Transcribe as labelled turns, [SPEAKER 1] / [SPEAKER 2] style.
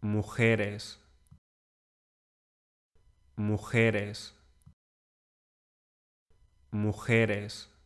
[SPEAKER 1] mujeres, mujeres, mujeres.